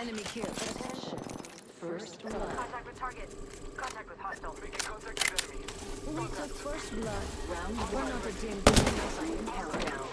Enemy kill. Attention. First blood. Contact with target. Contact with hostile. Making contact with enemy. Lots of first blood. Round one of the team. Countdown.